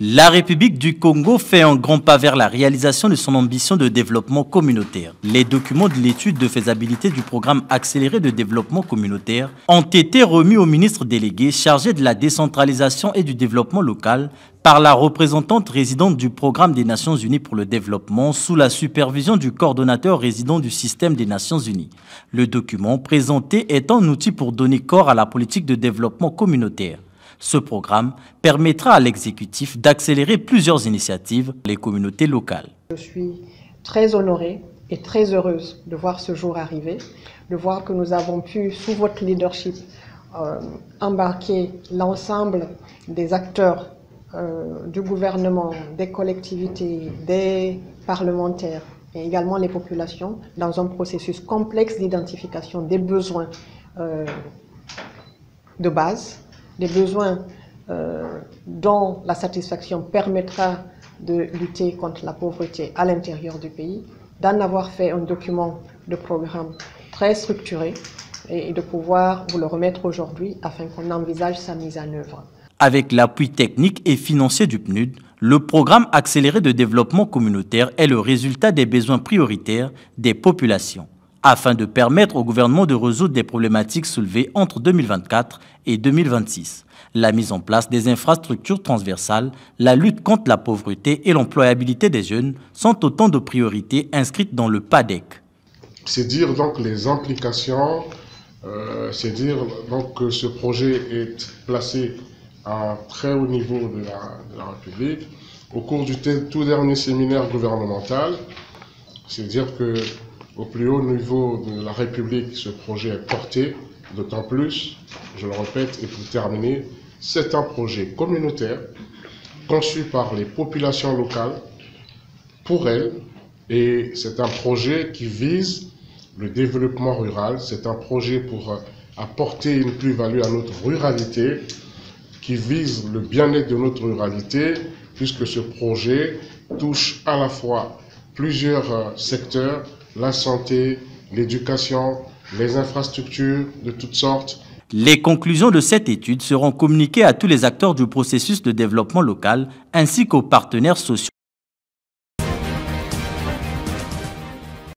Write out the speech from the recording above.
La République du Congo fait un grand pas vers la réalisation de son ambition de développement communautaire. Les documents de l'étude de faisabilité du programme accéléré de développement communautaire ont été remis au ministre délégué chargé de la décentralisation et du développement local par la représentante résidente du programme des Nations Unies pour le développement sous la supervision du coordonnateur résident du système des Nations Unies. Le document présenté est un outil pour donner corps à la politique de développement communautaire. Ce programme permettra à l'exécutif d'accélérer plusieurs initiatives les communautés locales. Je suis très honorée et très heureuse de voir ce jour arriver, de voir que nous avons pu, sous votre leadership, euh, embarquer l'ensemble des acteurs euh, du gouvernement, des collectivités, des parlementaires et également les populations dans un processus complexe d'identification des besoins euh, de base des besoins euh, dont la satisfaction permettra de lutter contre la pauvreté à l'intérieur du pays, d'en avoir fait un document de programme très structuré et de pouvoir vous le remettre aujourd'hui afin qu'on envisage sa mise en œuvre. Avec l'appui technique et financier du PNUD, le programme accéléré de développement communautaire est le résultat des besoins prioritaires des populations afin de permettre au gouvernement de résoudre des problématiques soulevées entre 2024 et 2026. La mise en place des infrastructures transversales, la lutte contre la pauvreté et l'employabilité des jeunes sont autant de priorités inscrites dans le PADEC. C'est dire donc les implications, euh, c'est dire donc que ce projet est placé à un très haut niveau de la, de la République. Au cours du tout dernier séminaire gouvernemental, c'est dire que au plus haut niveau de la République, ce projet est porté, d'autant plus, je le répète, et pour terminer, c'est un projet communautaire conçu par les populations locales, pour elles, et c'est un projet qui vise le développement rural, c'est un projet pour apporter une plus-value à notre ruralité, qui vise le bien-être de notre ruralité, puisque ce projet touche à la fois plusieurs euh, secteurs, la santé, l'éducation, les infrastructures de toutes sortes. Les conclusions de cette étude seront communiquées à tous les acteurs du processus de développement local ainsi qu'aux partenaires sociaux.